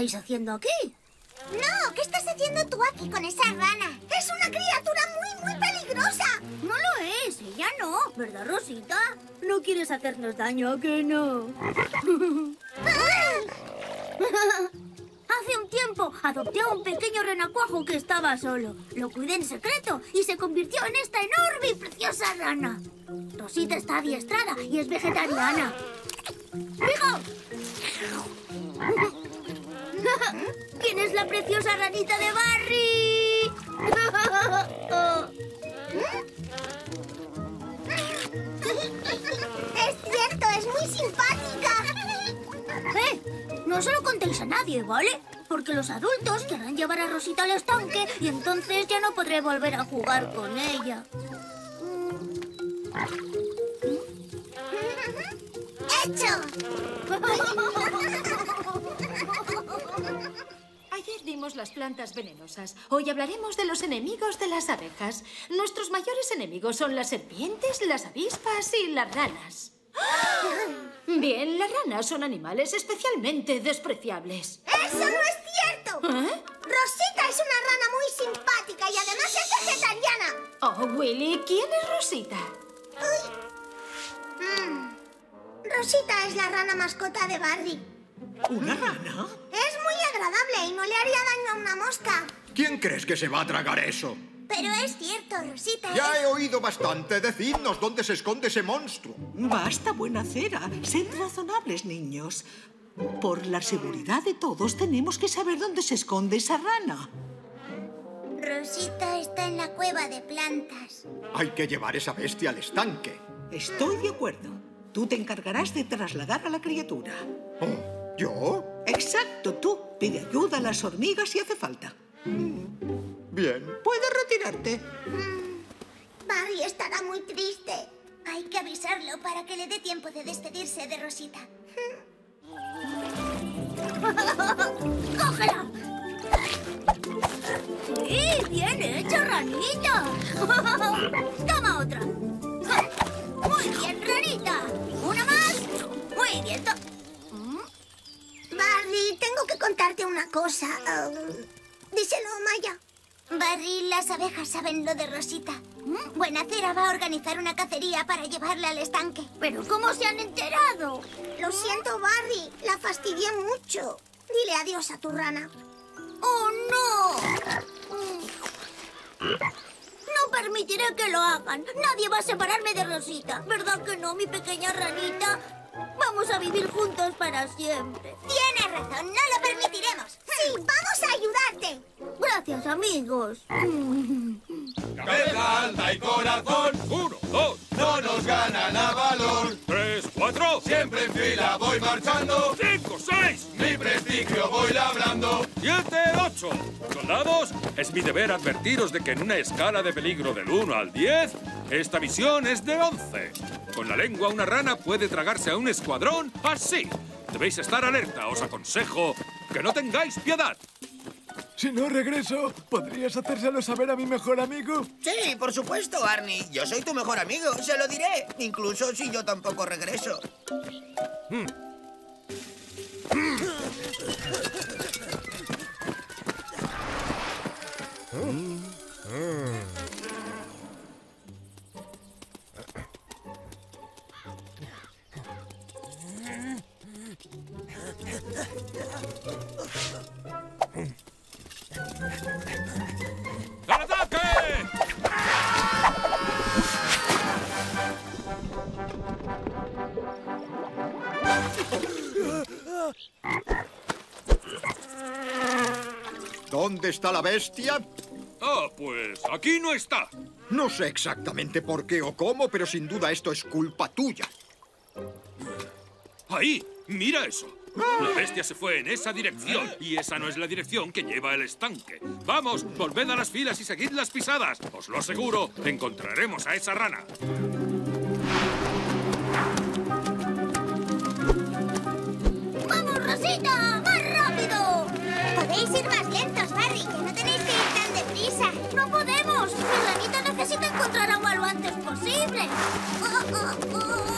estáis haciendo aquí? No, ¿qué estás haciendo tú aquí con esa rana? Es una criatura muy, muy peligrosa. No lo es, ella no. ¿Verdad, Rosita? No quieres hacernos daño, ¿a que no? Hace un tiempo adopté a un pequeño renacuajo que estaba solo. Lo cuidé en secreto y se convirtió en esta enorme y preciosa rana. Rosita está adiestrada y es vegetariana. ¡Hijo! ¿Quién es la preciosa ranita de Barry? Es cierto, es muy simpática. ¡Eh! No se lo contéis a nadie, ¿vale? Porque los adultos querrán llevar a Rosita al estanque y entonces ya no podré volver a jugar con ella. ¡Hecho! las plantas venenosas. Hoy hablaremos de los enemigos de las abejas. Nuestros mayores enemigos son las serpientes, las avispas y las ranas. Bien, las ranas son animales especialmente despreciables. ¡Eso no es cierto! ¿Eh? Rosita es una rana muy simpática y además es vegetariana. Oh, Willy, ¿quién es Rosita? Mm. Rosita es la rana mascota de Barry. ¿Una rana? Es muy agradable y no le haría daño a una mosca. ¿Quién crees que se va a tragar eso? Pero es cierto, Rosita Ya es... he oído bastante. Decidnos dónde se esconde ese monstruo. Basta, buena cera. Sed razonables, niños. Por la seguridad de todos, tenemos que saber dónde se esconde esa rana. Rosita está en la cueva de plantas. Hay que llevar esa bestia al estanque. Estoy de acuerdo. Tú te encargarás de trasladar a la criatura. Oh, ¿Yo? Exacto, tú. Pide ayuda a las hormigas si hace falta. Bien. Puedes retirarte. Barry estará muy triste. Hay que avisarlo para que le dé tiempo de despedirse de Rosita. ¡Cógela! ¡Sí! ¡Bien hecho, ranita! ¡Toma otra! Contarte una cosa. Um, díselo, Maya. Barry, las abejas saben lo de Rosita. Mm, Buenacera va a organizar una cacería para llevarla al estanque. ¿Pero cómo se han enterado? Lo siento, Barry. La fastidié mucho. Dile adiós a tu rana. ¡Oh, no! No permitiré que lo hagan. Nadie va a separarme de Rosita. ¿Verdad que no, mi pequeña ranita? Vamos a vivir juntos para siempre. Tienes razón, no lo permitiremos. Sí, vamos a ayudarte. Gracias, amigos. Cabeza alta y corazón. Uno, dos. No nos ganan a valor. Tres, cuatro. Siempre en fila voy marchando. Cinco, seis. Mi prestigio voy labrando. Siete, ocho. Soldados, es mi deber advertiros de que en una escala de peligro del 1 al 10, esta misión es de 11. Con la lengua una rana puede tragarse a un escuadrón así. Debéis estar alerta. Os aconsejo que no tengáis piedad. Si no regreso, ¿podrías hacérselo saber a mi mejor amigo? Sí, por supuesto, Arnie. Yo soy tu mejor amigo, se lo diré. Incluso si yo tampoco regreso. ¡Al ¿Dónde está la bestia? Ah, pues aquí no está. No sé exactamente por qué o cómo, pero sin duda esto es culpa tuya. Ahí, mira eso. La bestia se fue en esa dirección y esa no es la dirección que lleva el estanque. Vamos, volved a las filas y seguid las pisadas. Os lo aseguro, encontraremos a esa rana. Más lentos, Barry, que no tenéis que ir tan deprisa. ¡No podemos! Mi ranita necesita encontrar agua lo antes posible. ¡Eh! ¡Cuidado!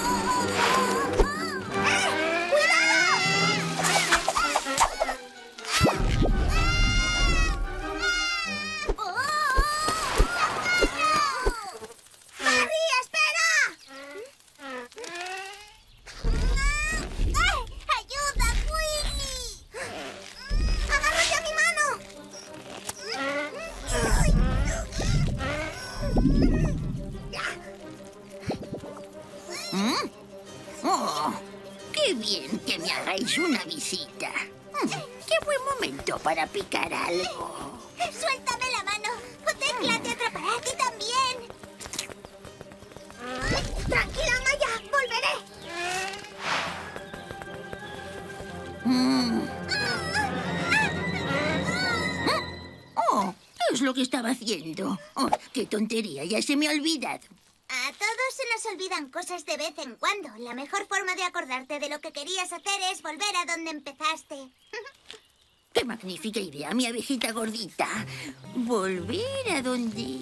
Suéltame la mano. Tecla te atrapará a ti también. Tranquila, Maya. Volveré. Mm. Oh, ¿qué es lo que estaba haciendo? Oh, qué tontería, ya se me ha olvidado. A todos se nos olvidan cosas de vez en cuando. La mejor forma de acordarte de lo que querías hacer es volver a donde empezaste. ¡Qué magnífica idea, mi abejita gordita! Volver a donde...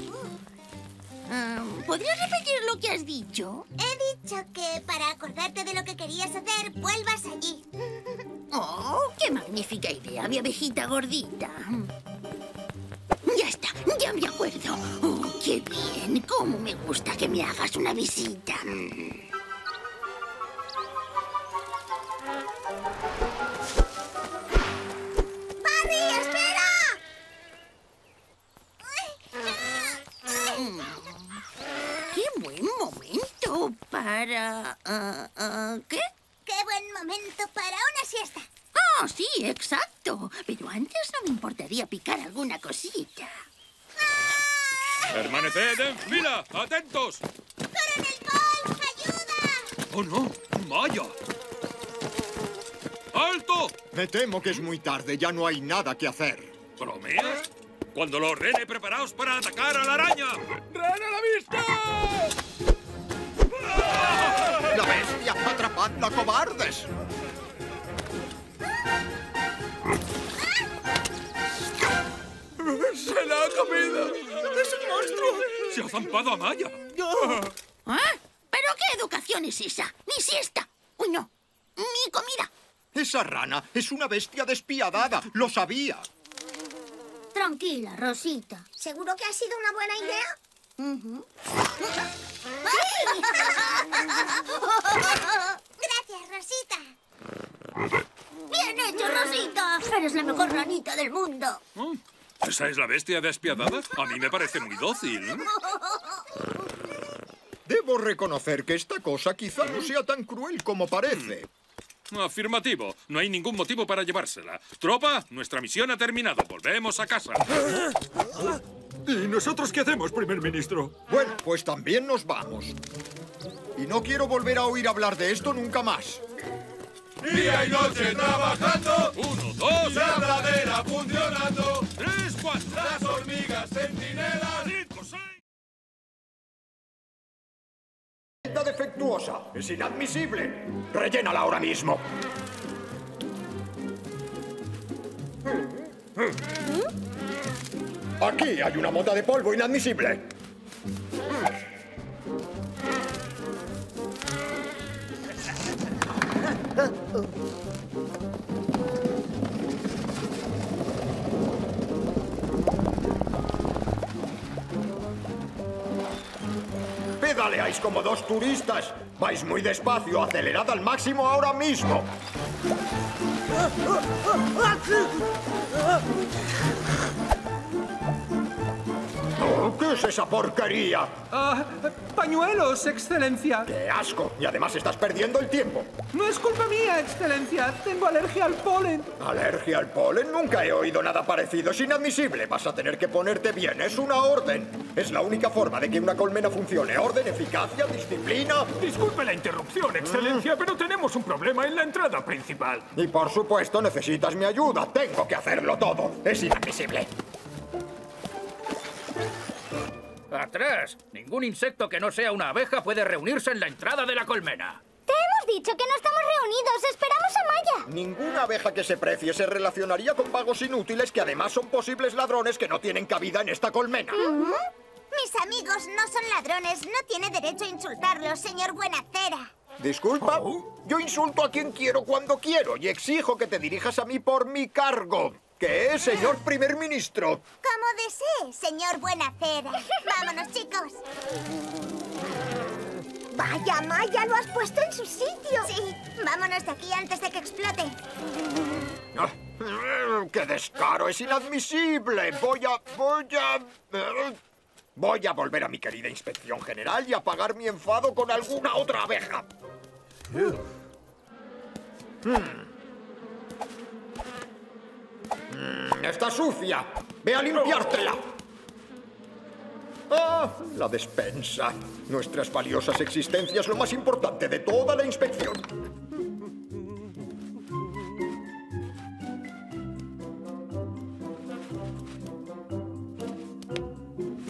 Ah, ¿Podrías repetir lo que has dicho? He dicho que para acordarte de lo que querías hacer, vuelvas allí. ¡Oh, qué magnífica idea, mi abejita gordita! Ya está, ya me acuerdo. ¡Oh, qué bien! ¡Cómo me gusta que me hagas una visita! Para... ah, ah, ¿Qué? ¡Qué buen momento para una siesta! Ah, sí, exacto. Pero antes no me importaría picar alguna cosita. Permaneced en fila. ¡Atentos! ¡Coronel ayuda! ¡Oh, no! ¡Maya! ¡Alto! Me temo que es muy tarde, ya no hay nada que hacer. ¿Bromeas? Cuando lo ordene, preparaos para atacar a la araña. ¡Rana a la vista! ¡La bestia! ¡Atrapadla, cobardes! ¡Se la ha comido! ¡Es un monstruo! ¡Se ha zampado a Maya! ¿Ah? ¿Pero qué educación es esa? ¡Mi siesta! ¡Uy, no! ¡Mi comida! Esa rana es una bestia despiadada, lo sabía. Tranquila, Rosita. ¿Seguro que ha sido una buena idea? Gracias, Rosita. ¡Bien hecho, Rosita! Eres la mejor ranita del mundo. ¿Esa es la bestia despiadada? A mí me parece muy dócil. Debo reconocer que esta cosa quizá no sea tan cruel como parece. Afirmativo. No hay ningún motivo para llevársela. Tropa, nuestra misión ha terminado. Volvemos a casa. ¿Y nosotros qué hacemos, primer ministro? Bueno, pues también nos vamos. Y no quiero volver a oír hablar de esto nunca más. Día y noche trabajando. Uno, dos. La pradera funcionando. Tres, cuatro. Las hormigas centinelas. Cinco, seis. Defectuosa. Es inadmisible. Rellénala ahora mismo. Aquí hay una mota de polvo inadmisible. Pedaleáis como dos turistas. Vais muy despacio. Acelerad al máximo ahora mismo. ¿Qué es esa porquería? Ah, pañuelos, excelencia. ¡Qué asco! Y además estás perdiendo el tiempo. No es culpa mía, excelencia. Tengo alergia al polen. ¿Alergia al polen? Nunca he oído nada parecido. Es inadmisible. Vas a tener que ponerte bien. Es una orden. Es la única forma de que una colmena funcione. Orden, eficacia, disciplina. Disculpe la interrupción, excelencia, pero tenemos un problema en la entrada principal. Y por supuesto necesitas mi ayuda. Tengo que hacerlo todo. Es inadmisible. ¡Atrás! Ningún insecto que no sea una abeja puede reunirse en la entrada de la colmena. Te hemos dicho que no estamos reunidos. Esperamos a Maya. Ninguna abeja que se precie se relacionaría con vagos inútiles que además son posibles ladrones que no tienen cabida en esta colmena. Mis amigos no son ladrones. No tiene derecho a insultarlos, señor Buenacera. ¿Disculpa? Yo insulto a quien quiero cuando quiero y exijo que te dirijas a mí por mi cargo, que es señor primer ministro. Como desee, señor Buenacera. Vámonos, chicos. Vaya, Maya, lo has puesto en su sitio. Sí, vámonos de aquí antes de que explote. Ah, ¡Qué descaro! ¡Es inadmisible! Voy a... voy a... Voy a volver a mi querida inspección general y apagar mi enfado con alguna otra abeja. Mm, Está sucia. Ve a limpiártela. Ah, la despensa. Nuestras valiosas existencias lo más importante de toda la inspección.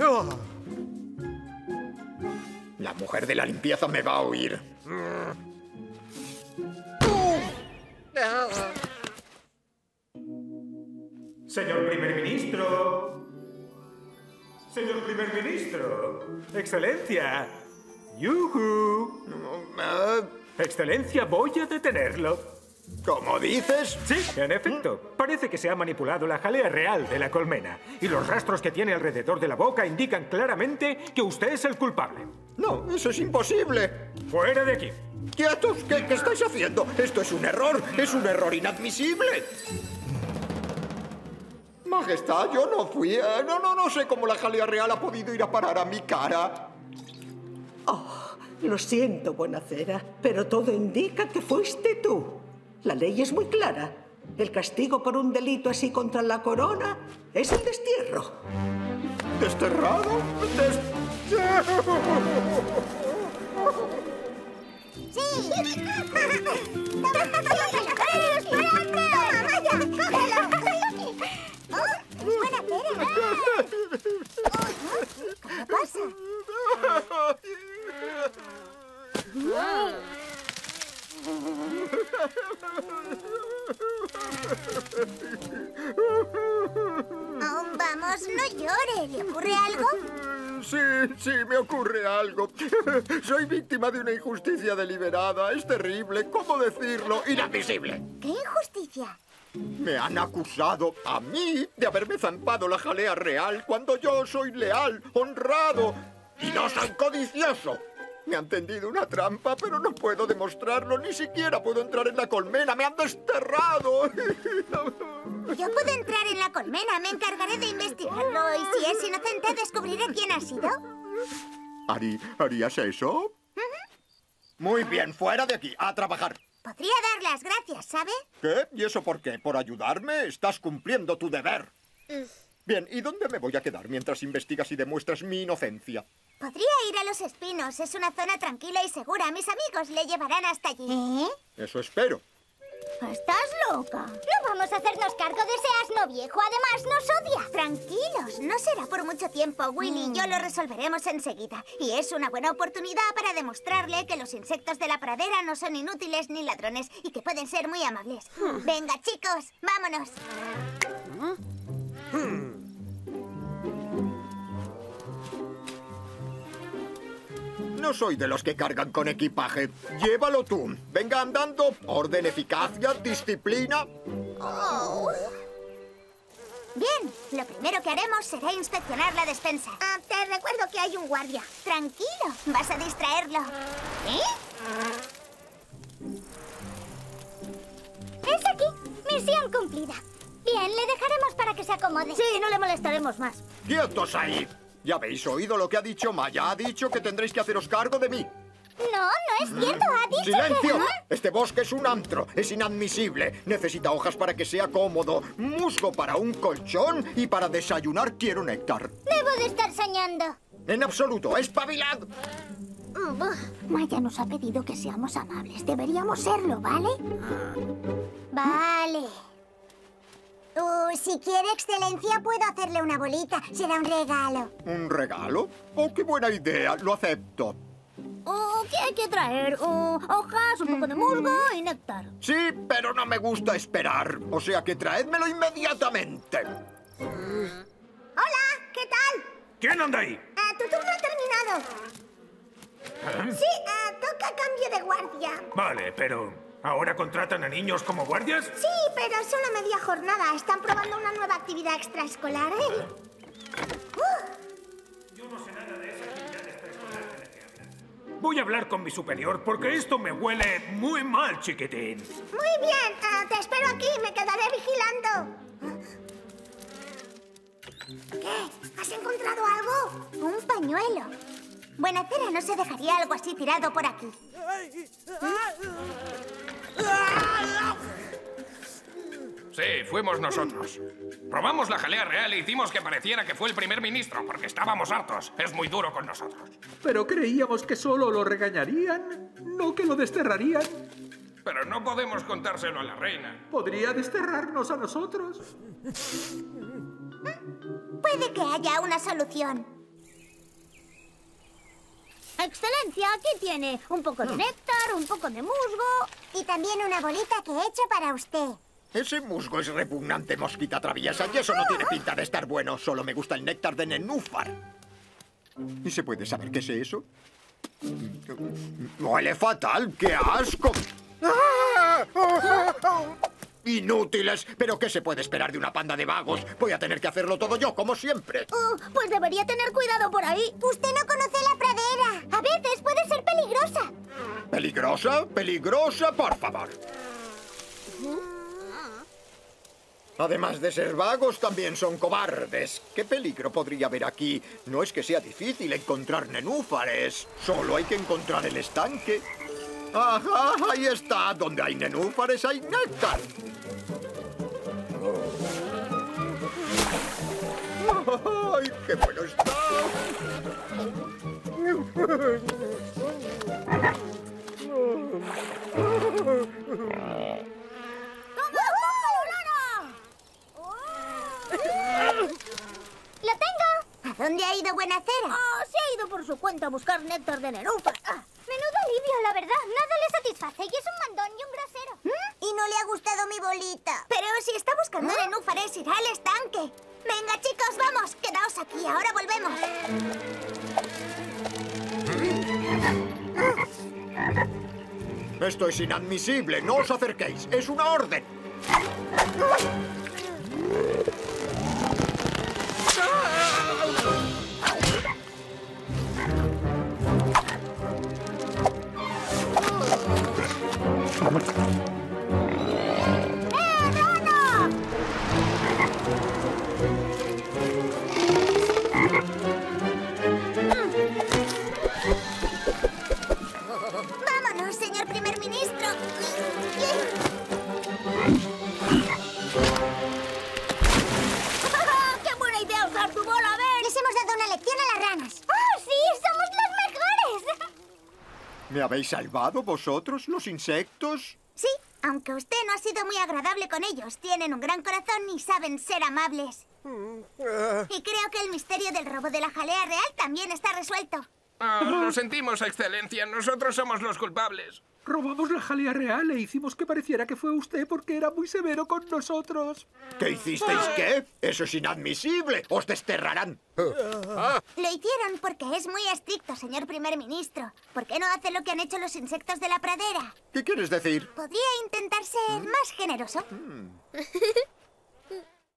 Ah, La mujer de la limpieza me va a oír. Excelencia. ¡Yuhu! Excelencia, voy a detenerlo. ¿Cómo dices? Sí, en efecto. Parece que se ha manipulado la jalea real de la colmena. Y los rastros que tiene alrededor de la boca indican claramente que usted es el culpable. No, eso es imposible. ¡Fuera de aquí! ¡Quietos! ¿Qué, qué estáis haciendo? Esto es un error. Es un error inadmisible. Majestad, yo no fui. eh, No, no, no sé cómo la jalea real ha podido ir a parar a mi cara. Oh, lo siento, Buenacera, pero todo indica que fuiste tú. La ley es muy clara. El castigo por un delito así contra la corona es el destierro. ¿Desterrado? ¿Qué pasa? Oh, vamos, no llore. ¿Le ocurre algo? Sí, sí, me ocurre algo. Soy víctima de una injusticia deliberada. Es terrible. ¿Cómo decirlo? Inadmisible. ¿Qué injusticia? Me han acusado a mí de haberme zampado la jalea real cuando yo soy leal, honrado y no soy codicioso. Me han tendido una trampa, pero no puedo demostrarlo. Ni siquiera puedo entrar en la colmena. Me han desterrado. Yo puedo entrar en la colmena. Me encargaré de investigarlo. Y si es inocente, descubriré quién ha sido. ¿Harí- ¿Harías eso? Muy bien, fuera de aquí, a trabajar. Podría dar las gracias, ¿sabe? ¿Qué? ¿Y eso por qué? ¿Por ayudarme? Estás cumpliendo tu deber. Bien, ¿y dónde me voy a quedar mientras investigas y demuestras mi inocencia? Podría ir a Los Espinos. Es una zona tranquila y segura. Mis amigos le llevarán hasta allí. ¿Eh? Eso espero. ¿Estás loca? No vamos a hacernos cargo de ese asno viejo. Además, nos odia. Tranquilos, no será por mucho tiempo. Willy y yo lo resolveremos enseguida. Y es una buena oportunidad para demostrarle que los insectos de la pradera no son inútiles ni ladrones y que pueden ser muy amables. Venga, chicos, vámonos. No soy de los que cargan con equipaje. Llévalo tú. Venga andando. Orden, eficacia, disciplina. Oh. Bien, lo primero que haremos será inspeccionar la despensa. Ah, te recuerdo que hay un guardia. Tranquilo, vas a distraerlo. ¿Eh? Es aquí. Misión cumplida. Bien, le dejaremos para que se acomode. Sí, no le molestaremos más. ¡Quietos ahí! Ya habéis oído lo que ha dicho Maya. Ha dicho que tendréis que haceros cargo de mí. No, no es cierto. Ha dicho ¡Silencio! que... Este bosque es un antro. Es inadmisible. Necesita hojas para que sea cómodo, musgo para un colchón y para desayunar quiero néctar. Debo de estar soñando. En absoluto. ¡Espabilad! Maya nos ha pedido que seamos amables. Deberíamos serlo, ¿vale? Vale. Uh, si quiere, excelencia, puedo hacerle una bolita. Será un regalo. ¿Un regalo? ¡Oh, qué buena idea! Lo acepto. Oh, ¿Qué hay que traer? Oh, hojas, un poco de musgo y néctar. Sí, pero no me gusta esperar. O sea que traédmelo inmediatamente. Hola, ¿qué tal? ¿Quién anda ahí? Ah, tu turno ha terminado. ¿Eh? Sí, ah, toca cambio de guardia. Vale, pero ¿ahora contratan a niños como guardias? Sí, pero solo media jornada. Están probando una nueva actividad extraescolar. ¿eh? Yo no sé nada de esa actividad extraescolar de la que hablas. Voy a hablar con mi superior porque esto me huele muy mal, chiquitín. Muy bien, ah, te espero aquí. Me quedaré vigilando. ¿Qué? ¿Has encontrado algo? Un pañuelo. Buenacera no se dejaría algo así tirado por aquí. Sí, fuimos nosotros. Probamos la jalea real e hicimos que pareciera que fue el primer ministro, porque estábamos hartos. Es muy duro con nosotros. Pero creíamos que solo lo regañarían, no que lo desterrarían. Pero no podemos contárselo a la reina. Podría desterrarnos a nosotros. Puede que haya una solución. Excelencia, aquí tiene un poco de néctar, un poco de musgo. Y también una bolita que he hecho para usted. Ese musgo es repugnante, mosquita traviesa, y eso no tiene pinta de estar bueno. Solo me gusta el néctar de nenúfar. ¿Y se puede saber qué es eso? ¡Huele fatal! ¡Qué asco! Inútiles, pero ¿qué se puede esperar de una panda de vagos? Voy a tener que hacerlo todo yo, como siempre. Oh, pues debería tener cuidado por ahí. Usted no conoce la pradera. A veces puede ser peligrosa. ¿Peligrosa? ¿Peligrosa? Por favor. Además de ser vagos, también son cobardes. ¿Qué peligro podría haber aquí? No es que sea difícil encontrar nenúfares. Solo hay que encontrar el estanque. ¡Ajá! Ahí está. Donde hay nenúfares hay néctar. ¡Ay, qué bueno está! ¡Lo tengo! ¿A dónde ha ido Buenacera? Ah, se ha ido por su cuenta a buscar néctar de nenúfar. Ah, la verdad. Nada le satisface y es un mandón y un grosero. ¿Mm? Y no le ha gustado mi bolita. Pero si está buscando nenúfares, irá al estanque. Venga, chicos, vamos. Quedaos aquí. Ahora volvemos. Esto es inadmisible. No os acerquéis. Es una orden. Habéis salvado vosotros, los insectos? Sí, aunque usted no ha sido muy agradable con ellos. Tienen un gran corazón y saben ser amables. Y creo que el misterio del robo de la jalea real también está resuelto. Ah, lo sentimos, excelencia. Nosotros somos los culpables. Robamos la jalea real e hicimos que pareciera que fue usted porque era muy severo con nosotros. ¿Qué hicisteis qué? Eso es inadmisible. Os desterrarán. Lo hicieron porque es muy estricto, señor primer ministro. ¿Por qué no hace lo que han hecho los insectos de la pradera? ¿Qué quieres decir? ¿Podría intentar ser más generoso?